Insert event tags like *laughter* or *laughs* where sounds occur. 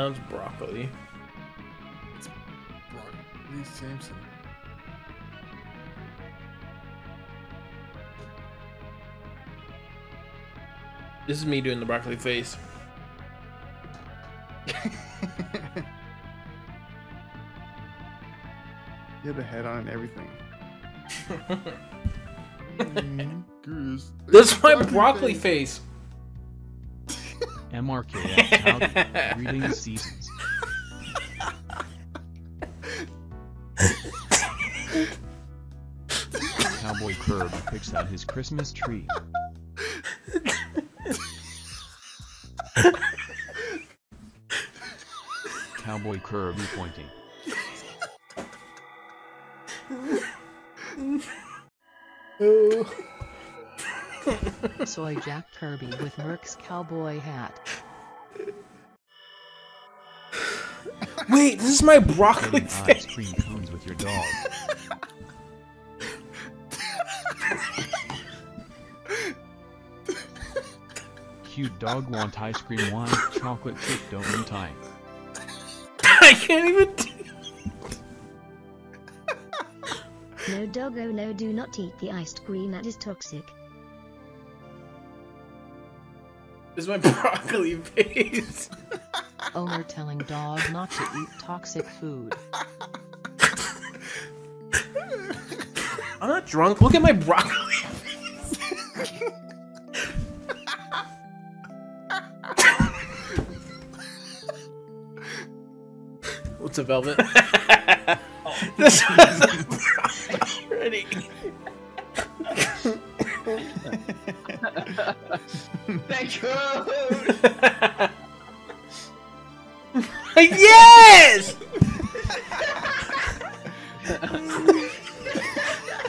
Sounds broccoli. Broccoli Samson. This is me doing the broccoli face. *laughs* You had the head on and everything. *laughs* Mm. That's my broccoli face. MRKF Howdy. Greetings seasons. Cowboy Curb picks out his Christmas tree. Cowboy Kirby pointing. *laughs* Soy Jack Kirby with Murk's cowboy hat. Wait, this is my broccoli Eating face. ice cream cones with your dog. Cute dog want ice cream wine, chocolate chip don't tie. *laughs* I can't even. Do No doggo no do not eat the ice cream that is toxic. Is my *laughs* broccoli face. Owner telling dog not to eat toxic food. I'm not drunk. Look at my broccoli. What's a velvet? *laughs* *laughs* this was already. Thank you. *laughs* yes!